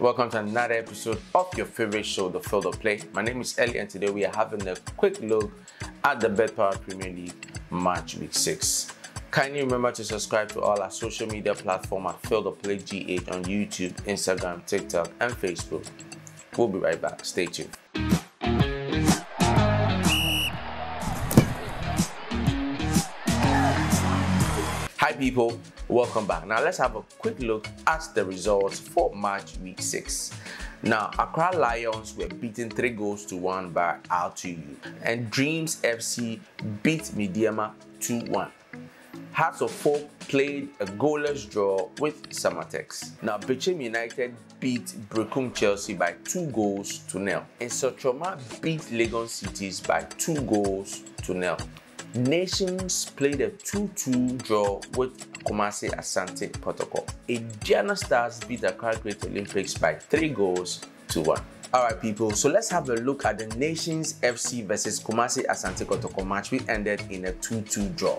Welcome to another episode of your favorite show, The Field of Play. My name is Ellie, and today we are having a quick look at the Betpawa Premier League March Week 6. Kindly remember to subscribe to all our social media platforms at Field of Play GH on YouTube, Instagram, TikTok, and Facebook. We'll be right back. Stay tuned. People. Welcome back. Now, let's have a quick look at the results for March Week 6. Now, Accra Lions were beaten 3 goals to 1 by RTU, and Dreams FC beat Medeama 2 1. Hearts of Oak played a goalless draw with Samartex. Now, Bechem United beat Berekum Chelsea by 2 goals to nil. And Nsoatreman beat Legon Cities by 2 goals to nil. Nations played a 2-2 draw with Kumasi Asante Kotoko. Aduana Stars beat the Accra Great Olympics by 3 goals to 1. Alright people, so let's have a look at the Nations FC versus Kumasi Asante Kotoko match. We ended in a 2-2 draw.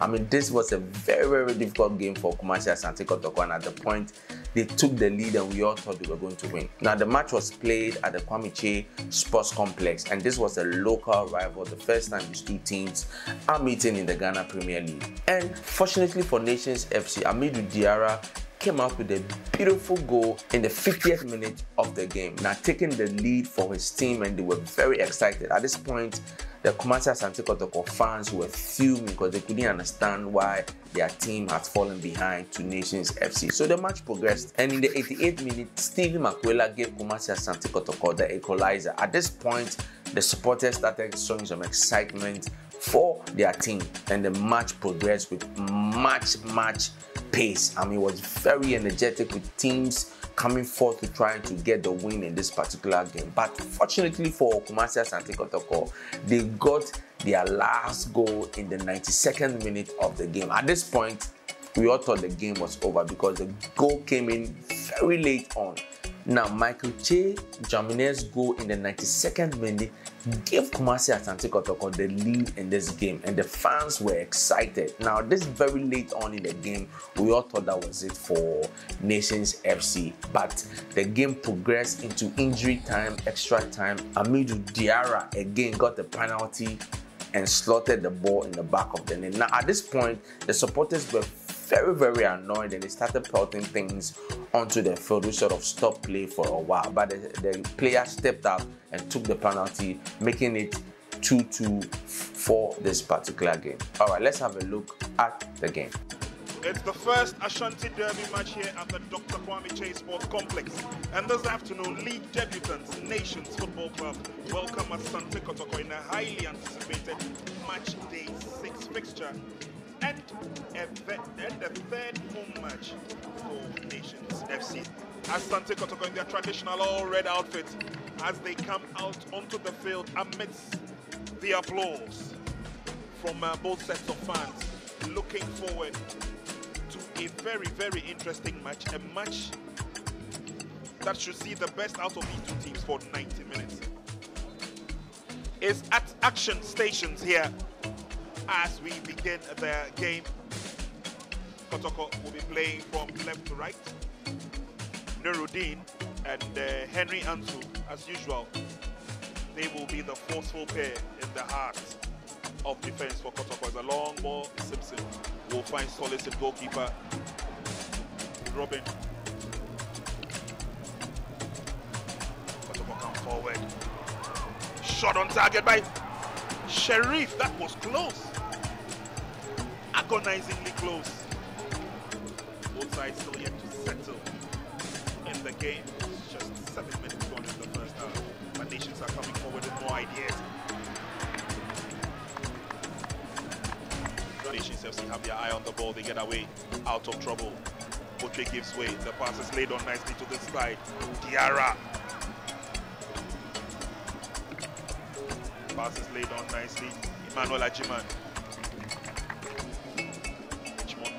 I mean, this was a very, very difficult game for Kumasi Asante Kotoko and at the point they took the lead and we all thought they were going to win. Now, the match was played at the Kwame Kyei Sports Complex and this was a local rival, the first time these two teams are meeting in the Ghana Premier League. And fortunately for Nations FC, Amidou Diarra came out with a beautiful goal in the 50th minute of the game. Now taking the lead for his team and they were very excited. At this point, the Kumasi Asante Kotoko fans were fuming because they couldn't understand why their team had fallen behind to Nations FC. So the match progressed and in the 88th minute, Stevie Mukwala gave Kumasi Asante Kotoko the equalizer. At this point, the supporters started showing some excitement for their team and the match progressed with much, much pace. I mean, was very energetic with teams coming forth to trying to get the win in this particular game. But fortunately for Kumasi Asante Kotoko, they got their last goal in the 92nd minute of the game. At this point, we all thought the game was over because the goal came in very late on. Now, Michael Kyei Dwamena's goal in the 92nd minute gave Kumasi Asante Kotoko the lead in this game, and the fans were excited. Now, this very late on in the game, we all thought that was it for Nations FC, but the game progressed into injury time, extra time. Amidou Diarra again got the penalty and slotted the ball in the back of the net. Now, at this point, the supporters were very, very annoyed and they started pelting things onto the field, which sort of stopped play for a while. But the, the player stepped up and took the penalty, making it 2 2 for this particular game. All right, let's have a look at the game. It's the first Ashanti Derby match here at the Dr. Kwame Kyei Sports Complex. And this afternoon, league debutants, Nations Football Club, welcome Asante Kotoko in a highly anticipated match day six fixture and, and the third home match for Nations FC. Asante Kotoko in their traditional all-red outfit as they come out onto the field amidst the applause from uh, both sets of fans looking forward to a very, very interesting match, a match that should see the best out of these two teams for 90 minutes. Is at action stations here as we begin the game. Kotoko will be playing from left to right. Nuruddin and uh, Henry Ansu, as usual, they will be the forceful pair in the heart of defense for Kotoko. As a long ball, Simpson will find solace in goalkeeper Robin. Kotoko come forward. Shot on target by Sharif. That was close agonizingly close. Both sides still yet to settle in the game. Just seven minutes gone in the first half. Nations are coming forward with more ideas. Nations FC have their eye on the ball. They get away out of trouble. Botre gives way. The pass is laid on nicely to the side. Diarra. Pass is laid on nicely. Emmanuel Ajiman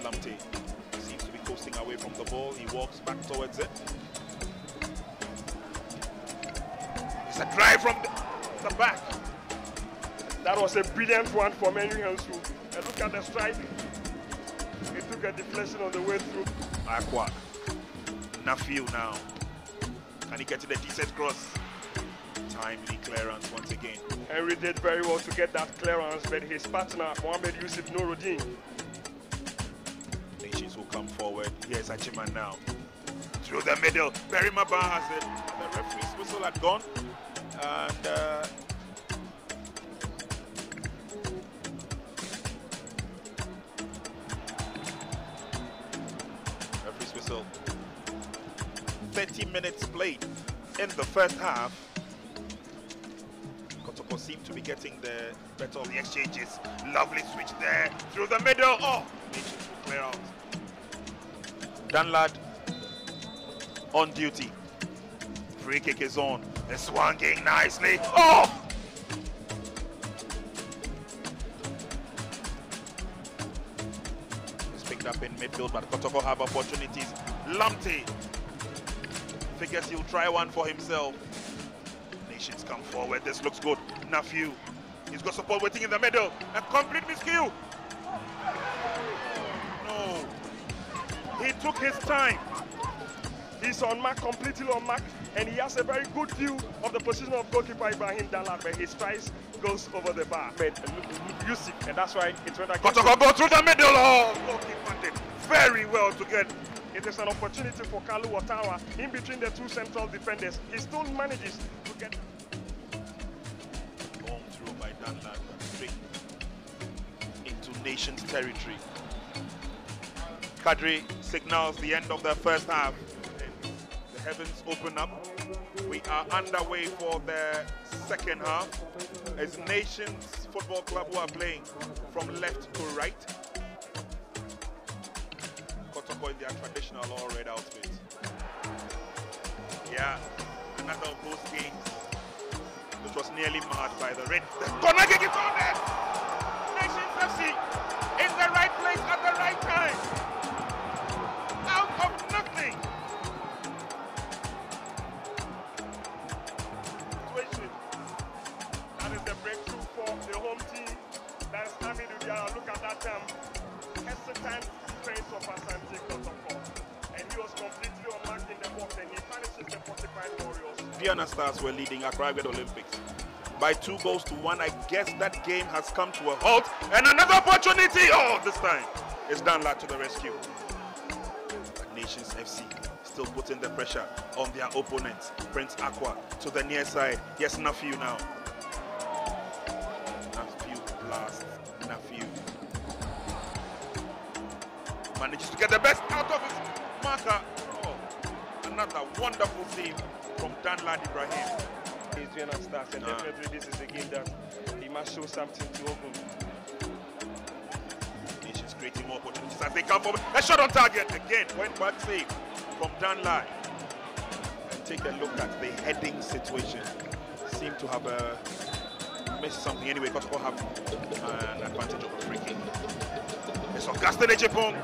Lamptey seems to be coasting away from the ball. He walks back towards it. It's a drive from the, the back. That was a brilliant one from Henry. And look at the striking. He took a deflection on the way through. Aqua. Nafiu now. Can he get to the decent cross? Timely clearance once again. Henry did very well to get that clearance, but his partner, Mohamed Yusuf Nuruddin, Here's Achiman now. Through the middle. Barry Maba has it. The referee's whistle had gone. And uh, referee's whistle. 30 minutes played in the first half. Kotoko seem to be getting the better of the exchanges. Lovely switch there through the middle. Oh, clear out. Danlad on duty. Free kick is on. It's swinging nicely. Oh! It's picked up in midfield, but Kotoko have opportunities. Lamptey figures he'll try one for himself. Nations come forward. This looks good. Nafiu. He's got support waiting in the middle. A complete miscue. He took his time. he's on mark, completely on mark, and he has a very good view of the position of goalkeeper Ibrahim Danlad, but his tries goes over the bar. But uh, Yusuf, and that's why it went against Kotoko go through the middle. Oh, goalkeeper did very well to get It is an opportunity for Kalu Watawa in between the two central defenders. He still manages to get Long throw by Danlad straight into nation's territory. Kadri signals the end of the first half. And the heavens open up. We are underway for the second half. As Nations Football Club who are playing from left to right. Kotoko in their traditional all red outfit. Yeah, another of those games which was nearly marred by the red. Kick is on there. Nations FC is Look at that um, hesitant pace of Asante Kotoko. And he was completely unmarked in the box and he punishes the fortified Warriors. Aduana Stars were leading Accra Great Olympics by two goals to one. I guess that game has come to a halt. And another opportunity. Oh, this time it's Danlad to the rescue. But Nations FC still putting the pressure on their opponents. Prince Aqua to the near side. Yes, Nafiu now. Manages to get the best out of his marker. Oh, another wonderful save from Danlad Ibrahim. He's Aduana Stars and Ah. definitely this is a game that he must show something to open. Nations creating more opportunities as they come forward. A shot on target again. Went back save from Danlad. And take a look at the heading situation. Seem to have uh, missed something anyway. Kotoko have an advantage of a free kick. It's Augustin Echepong.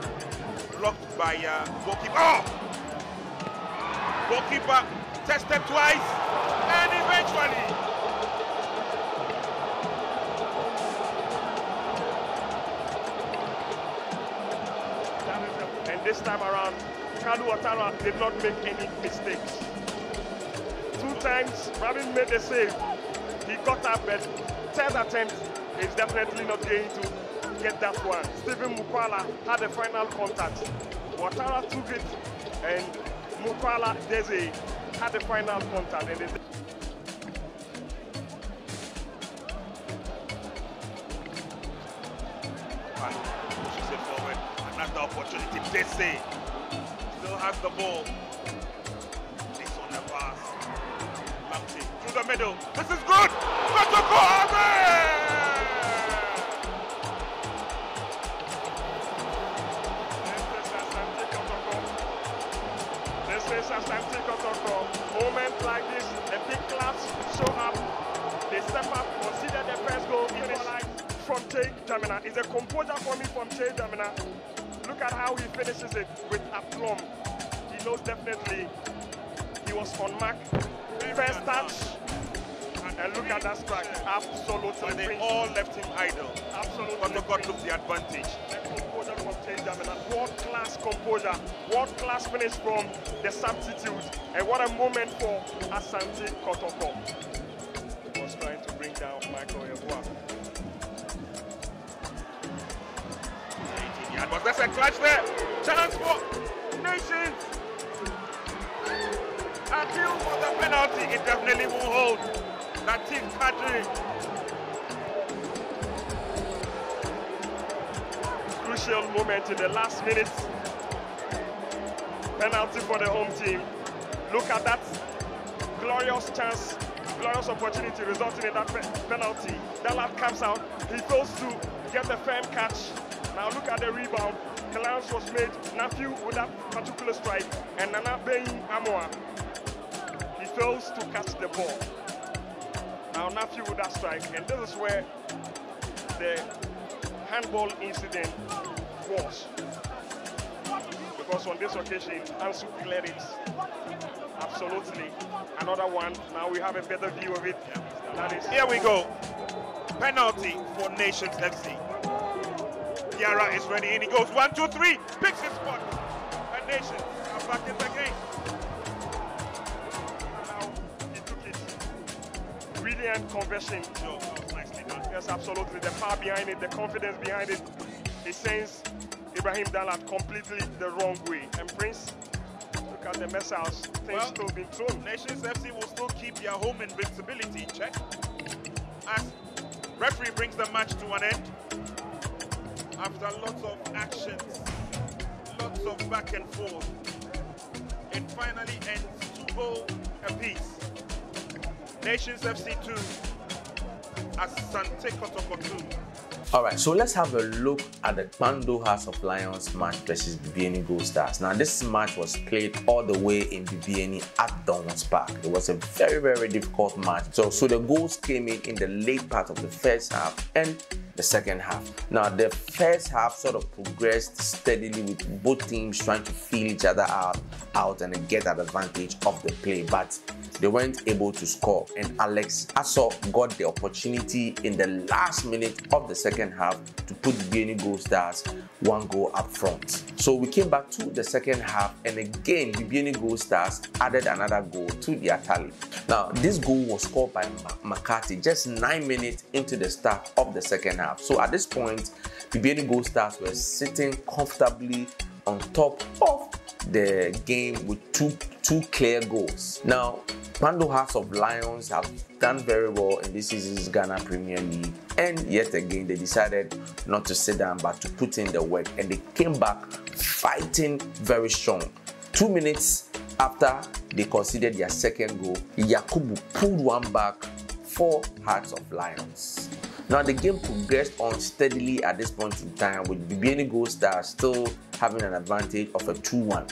Blocked by uh, goalkeeper. Oh! Goalkeeper tested twice. And eventually and this time around, Kalu Watara did not make any mistakes. Two times, Rabin made the save. He got up, but third attempt is definitely not going to get that one. Stephen Mukwala had the final contact. Watara took it, and Mukwala Deze had the final contact. And they, pushes it ah, forward. Another opportunity. Dese still has the ball. This on the pass. Lamptey through the middle. This is good. And they all left him idle. Absolutely. Kotoko Prince. took the advantage. Composure from Dwamena. World class composure, world class finish from the substitute, and what a moment for Asante Kotoko. He was trying to bring down Michael Yeboah. But that's a clutch there. Chance for Nations. Appeal for the penalty. It definitely won't hold. Latif Kadri. Crucial moment in the last minute. Penalty for the home team. Look at that glorious chance, glorious opportunity resulting in that pe penalty. Lad comes out. He fails to get the firm catch. Now look at the rebound. Clearance was made. Nafiu with that particular strike. And Nana Bein Amoa. He fails to catch the ball. Now Nafiu with that strike. And this is where the handball incident was. Because on this occasion, Ansu cleared it. Absolutely. Another one. Now we have a better view of it. That is Here we go. Penalty for Nations FC. Yara is ready and he goes one, two, three. Picks his spot. And Nations are back in the game. Now he took it. Brilliant conversion. Joe, that was nicely done. Yes, absolutely. The power behind it, the confidence behind it. He sends Ibrahim Danlad completely the wrong way. And Prince, look at the mess missiles. Things Well- still being thrown. Nations FC will still keep their home invincibility check as referee brings the match to an end after lots of actions, lots of back and forth. It finally ends two goal apiece. Nations FC 2, Asante Kotoko 2. All right, so let's have a look at the Kpando Hearts of Lions match versus BBN Gold Stars. Now, this match was played all the way in BBN at Donald's Park. It was a very, very difficult match. So, so the goals came in in the late part of the first half and the second half. Now, the first half sort of progressed steadily with both teams trying to feel each other out, out and get an advantage of the play, but they weren't able to score. And Alex Asso got the opportunity in the last minute of the second half to put Guinea Gold Stars one goal up front. So we came back to the second half, and again, Bibiani Gold Stars added another goal to their tally. Now, this goal was scored by McCarthy just nine minutes into the start of the second half. So at this point, Bibiani Gold Stars were sitting comfortably on top of the game with two two clear goals. Now, Kpando Hearts of Lions have done very well in this season's Ghana Premier League, and yet again they decided not to sit down but to put in the work, and they came back fighting very strong. Two minutes after they conceded their second goal, Yakubu pulled one back for Hearts of Lions. Now the game progressed on steadily at this point in time with Bibiani Gold Stars still having an advantage of a 2-1.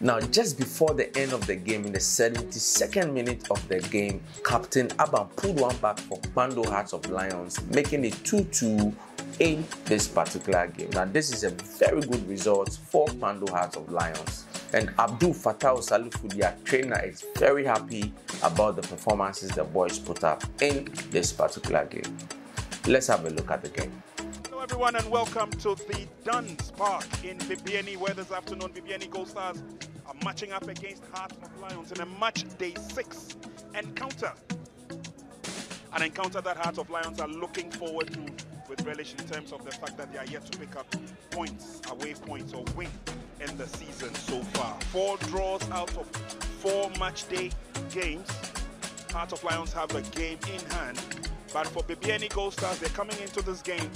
Now, just before the end of the game, in the 72nd minute of the game, Captain Aban pulled one back for Kpando Hearts of Lions, making it 2 2 in this particular game. Now, this is a very good result for Kpando Hearts of Lions. And Abdul Fattah Salifu, their trainer, is very happy about the performances the boys put up in this particular game. Let's have a look at the game. Hello everyone and welcome to the Duns Park in Bibiani where this afternoon Bibiani Gold Stars are matching up against Heart of Lions in a match day six encounter. An encounter that Heart of Lions are looking forward to with relish in terms of the fact that they are yet to pick up points, away points or win in the season so far. Four draws out of four match day games. Heart of Lions have a game in hand. But for Bibiani Gold Stars, they're coming into this game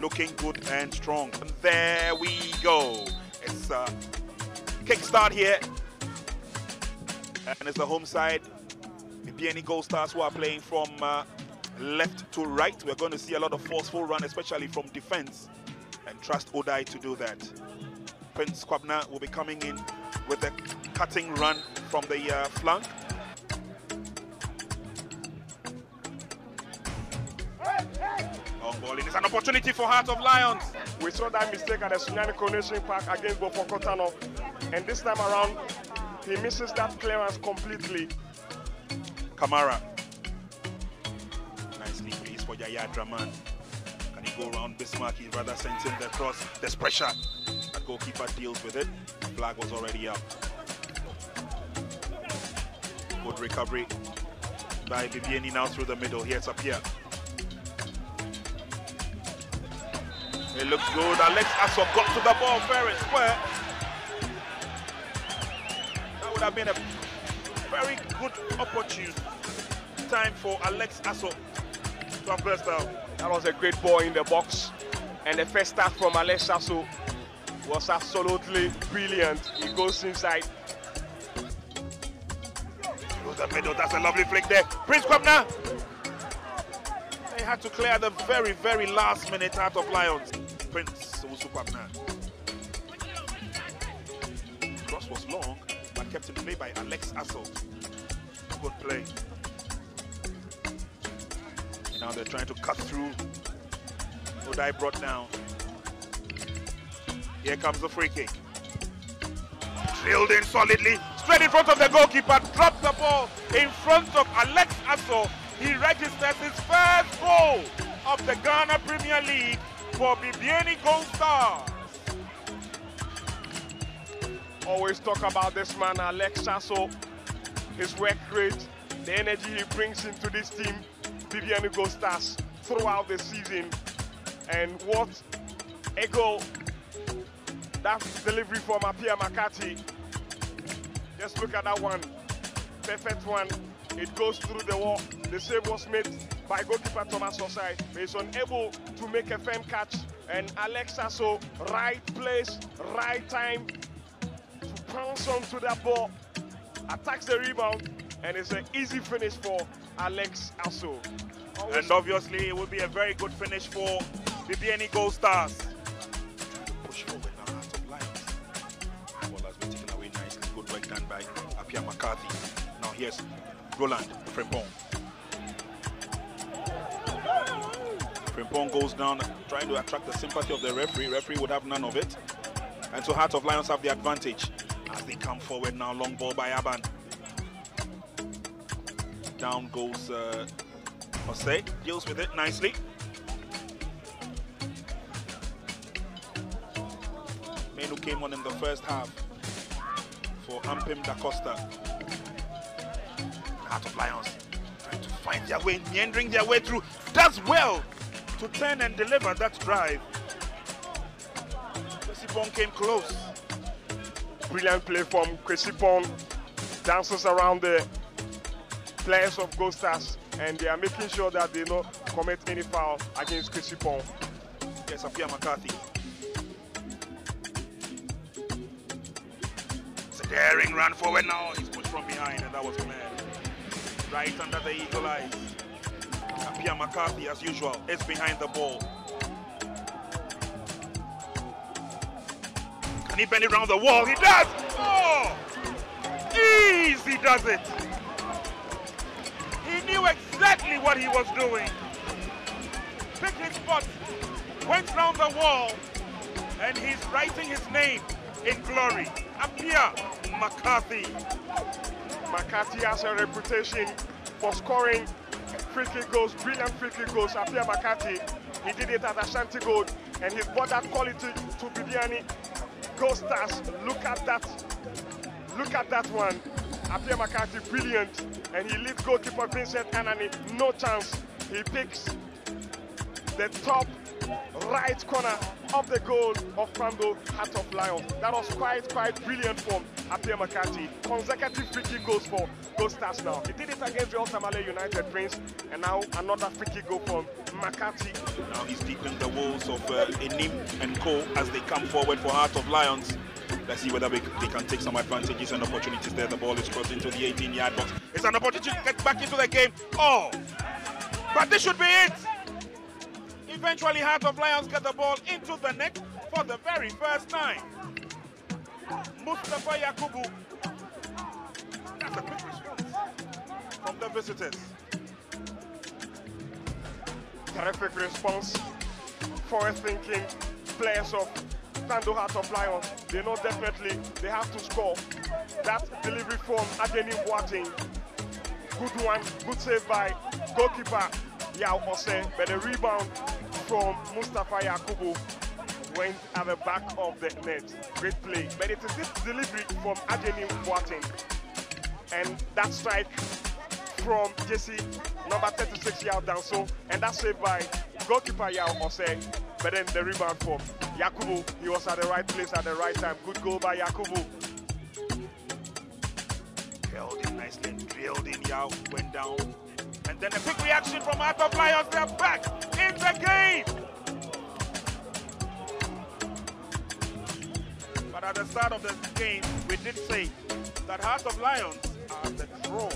looking good and strong. And there we go. It's a kickstart here. And it's the home side. Bibiani Gold Stars who are playing from uh, left to right. We're going to see a lot of forceful run, especially from defense. And trust Odai to do that. Prince Kwabena will be coming in with a cutting run from the uh, flank. Ball in. It's an opportunity for Heart of Lions. We saw that mistake at the Sunyani Coronation Park against Bofoakwa Tano. And this time around, he misses that clearance completely. Kamara. Nicely placed for Yaya Draman. Can he go around Bismarck. He rather sends in the cross. There's pressure. The goalkeeper deals with it. The Flag was already up. Good recovery by Bibiani now through the middle. Here's Appiah. It looks good. Alex Asso got to the ball fair and square. That would have been a very good opportune time for Alex Asso to have burst out. That was a great ball in the box. And the first start from Alex Asso was absolutely brilliant. He goes inside. Through the middle, that's a lovely flick there. Prince Kwabena. They had to clear the very, very last minute out of Lions. Prince Owusu Cross was long, but kept in play by Alex Asso. Good play. Now they're trying to cut through. Odai brought down. Here comes the free kick. Drilled in solidly, straight in front of the goalkeeper, dropped the ball in front of Alex Asso. He registers his first goal of the Ghana Premier League for Bibiani Gold Stars. Always talk about this man, Alex Asso, his work rate, the energy he brings into this team, Bibiani Gold Stars, throughout the season. And what a goal. That delivery from Appiah McCarthy. Just look at that one. Perfect one. It goes through the wall. The save was made by goalkeeper Thomas Osai. But he's unable to make a firm catch. And Alex Asso, right place, right time to pounce onto that ball. Attacks the rebound. And it's an easy finish for Alex Asso. Always And obviously, it will be a very good finish for Bibiani Gold Stars. Push forward now, Heart of Lions. Ball has been taken away nicely. Good work done by Appiah McCarthy. Now here's Roland Frimpong. Frimpong goes down, trying to attract the sympathy of the referee. Referee would have none of it. And so Heart of Lions have the advantage as they come forward now. Long ball by Aban. Down goes uh, Jose, deals with it nicely. Menu came on in the first half for Ampim Da Costa. Heart of Lions trying to find their way, meandering their way through. Does well to turn and deliver that drive. Sipon came close. brilliant play from Kwesipon. Dances around the players of Gold Stars and they are making sure that they don't commit any foul against Kwesipon. Yes, Appiah McCarthy. It's a daring run forward now. He's pushed from behind, and that was clear. Right under the eagle eyes. Appiah McCarthy, as usual, is behind the ball. Can he bend it around the wall? He does! Oh! Easy does it! He knew exactly what he was doing. Picked his spot, went round the wall, and he's writing his name in glory. Appiah McCarthy. McCarthy has a reputation for scoring free kick goals, brilliant free kick goals. Appiah McCarthy, he did it at Ashanti Gold and he's brought that quality to Bibiani. Gold Stars, look at that. Look at that one. Appiah McCarthy, brilliant. And he leaves goalkeeper Vincent Anani, no chance. He picks the top right corner of the goal of Kpando Heart of Lions. That was quite, quite brilliant from Appiah McCarthy. Consecutive free kick goals for Gold Stars now. He did it against Real Tamale United Prince, and now another free kick goal from McCarthy. Now he's deepening the walls of uh, Enim and Co as they come forward for Heart of Lions. Let's see whether we, they can take some advantages and opportunities there. The ball is crossed into the 18 yard box. It's an opportunity to get back into the game. Oh, but this should be it. Eventually, Heart of Lions get the ball into the net for the very first time. Mustafa Yakubu. That's a quick response from the visitors. Terrific response. Forward thinking players of Kpando Heart of Lions. They know definitely they have to score. That delivery from Adeni Boateng. Good one, good save by goalkeeper Yao Ose. But the rebound from Mustafa Yakubu went at the back of the net. Great play. But it is this delivery from Adeni Boateng. And that strike from Jesse, number 36 yard down. So, And that's saved by goalkeeper Yao Ose. But then the rebound from Yakubu. He was at the right place at the right time. Good goal by Yakubu. Held in nicely drilled in. Yao went down. And then a quick reaction from of Lions. They're back in the game. But at the start of the game, we did say that Heart of Lions are the draw.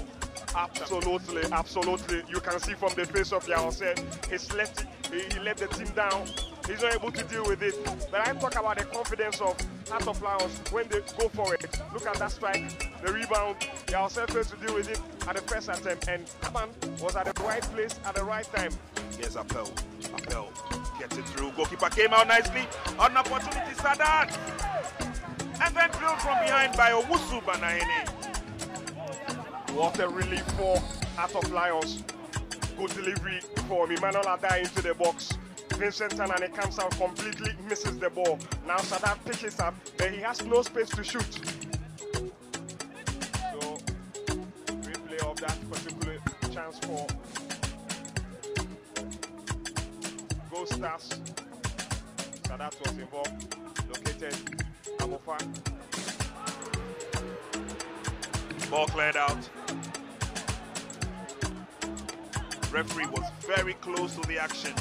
Absolutely, absolutely. You can see from the face of Yaose, he's left, he, he let the team down. He's not able to deal with it. But I talk about the confidence of Heart of Lions when they go for it. Look at that strike, the rebound. Yaose failed to deal with it at the first attempt, and Aman was at the right place at the right time. Here's Appel. Appel gets it through. Goalkeeper came out nicely. On opportunity, Sadat. And then drilled from behind by Owusu Banaene. What a relief for Heart of Lions. Good delivery for Emmanuel Ada into the box. Vincent Tanane comes out completely, misses the ball. Now Sadat pitches up, but he has no space to shoot. So, replay of that particular chance for Amofa. Ball cleared out. Referee was very close to the action.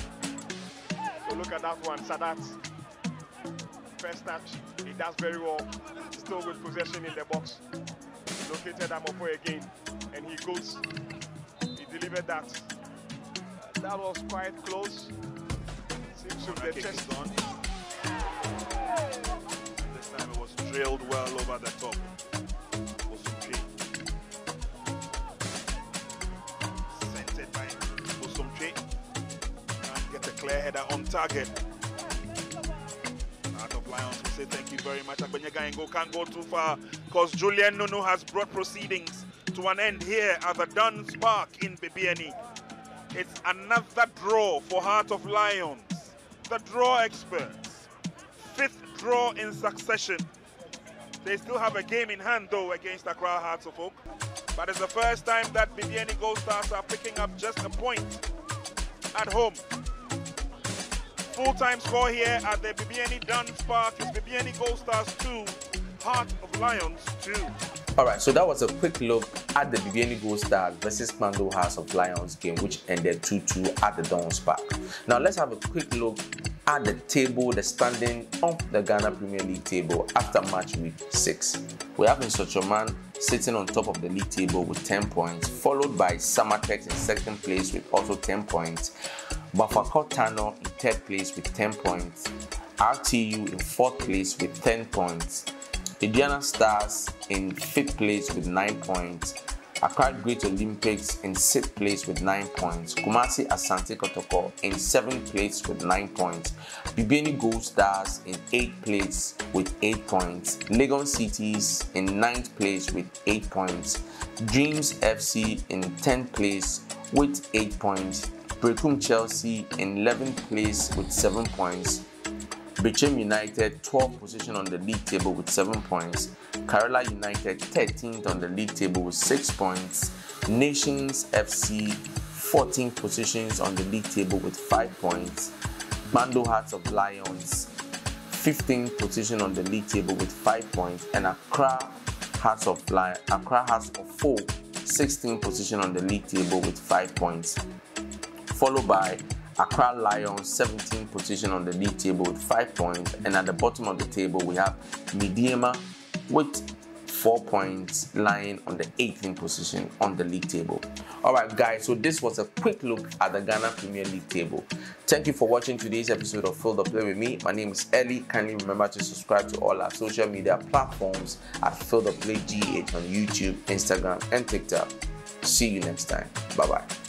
So look at that one, Sadat. First touch, he does very well. Still with possession in the box. Located Amopo again, and he goes. He delivered that. That was quite close. Seems to the chest. Time it was drilled well over the top. Osumchi. Sent it by Osumchi. And get a clear header on target. Heart of Lions will say thank you very much. Agbenyega Ngo can't go too far because Julian Nunu has brought proceedings to an end here at the Duns Park in Bibiani. It's another draw for Heart of Lions. The draw experts. Draw in succession. They still have a game in hand though against Accra Hearts of Oak. But it's the first time that Bibiani Gold Stars are picking up just a point at home. Full-time score here at the Bibiani Duns Park is Bibiani Gold Stars 2, Heart of Lions 2. Alright, so that was a quick look at the Bibiani Gold Stars versus Kpando House of Lions game, which ended 2 2 at the Dons Park. Now, let's have a quick look at the table, the standing of the Ghana Premier League table after match week 6. We have Nsoatreman sitting on top of the league table with 10 points, followed by Samartex in second place with also 10 points, Bofoakwa Tano in third place with 10 points, RTU in fourth place with 10 points. Aduana Stars in fifth place with 9 points. Accra Great Olympics in sixth place with 9 points. Kumasi Asante Kotoko in seventh place with 9 points. Bibiani Gold Stars in eighth place with 8 points. Legon Cities in ninth place with 8 points. Dreams FC in 10th place with 8 points. Berekum Chelsea in 11th place with 7 points. Bechem United 12th position on the league table with 7 points. Karela United 13th on the league table with 6 points. Nations FC 14th positions on the league table with 5 points. Kpando Hearts of Lions 15th position on the league table with 5 points. And Accra Hearts of Lion, Accra Hearts of 4 16th position on the league table with 5 points followed by Accra Lions 17th position on the league table with 5 points and at the bottom of the table we have Medeama with 4 points lying on the 18th position on the league table. Alright guys, so this was a quick look at the Ghana Premier League table. Thank you for watching today's episode of Field of Play with me. My name is Ellie. Kindly remember to subscribe to all our social media platforms at Field of Play GH on YouTube, Instagram and TikTok. See you next time. Bye bye.